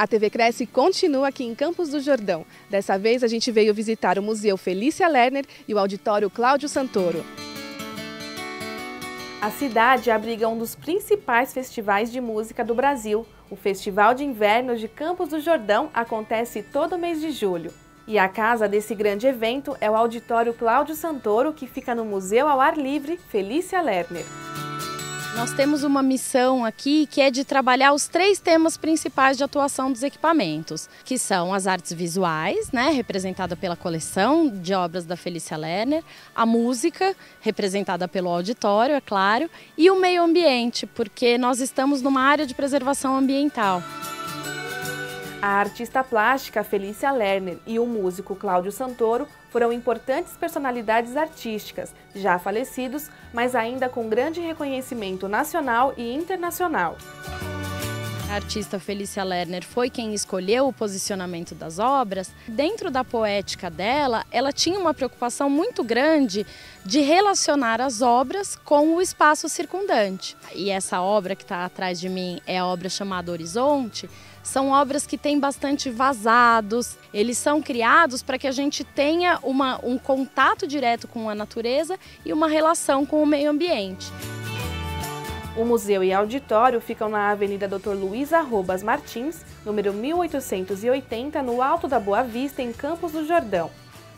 A TV Cresce continua aqui em Campos do Jordão. Dessa vez a gente veio visitar o Museu Felícia Lerner e o Auditório Cláudio Santoro. A cidade abriga um dos principais festivais de música do Brasil. O Festival de Inverno de Campos do Jordão acontece todo mês de julho. E a casa desse grande evento é o Auditório Cláudio Santoro, que fica no Museu ao Ar Livre Felícia Lerner. Nós temos uma missão aqui que é de trabalhar os três temas principais de atuação dos equipamentos, que são as artes visuais, né, representada pela coleção de obras da Felícia Lerner, a música, representada pelo auditório, é claro, e o meio ambiente, porque nós estamos numa área de preservação ambiental. A artista plástica Felícia Lerner e o músico Cláudio Santoro foram importantes personalidades artísticas, já falecidos, mas ainda com grande reconhecimento nacional e internacional. A artista Felícia Lerner foi quem escolheu o posicionamento das obras. Dentro da poética dela, ela tinha uma preocupação muito grande de relacionar as obras com o espaço circundante. E essa obra que está atrás de mim é a obra chamada Horizonte, são obras que têm bastante vazados, eles são criados para que a gente tenha uma, um contato direto com a natureza e uma relação com o meio ambiente. O museu e auditório ficam na Avenida Dr. Luiz Arrobas Martins, número 1880, no Alto da Boa Vista, em Campos do Jordão.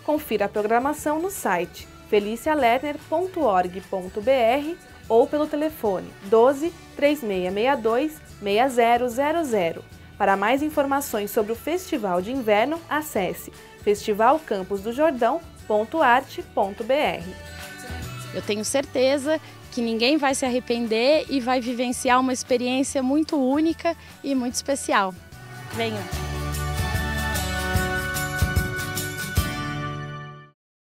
Confira a programação no site felicialerner.org.br ou pelo telefone 12 3662 6000. Para mais informações sobre o Festival de Inverno, acesse festivalcamposdojordão.arte.br. Eu tenho certeza que ninguém vai se arrepender e vai vivenciar uma experiência muito única e muito especial. Venham!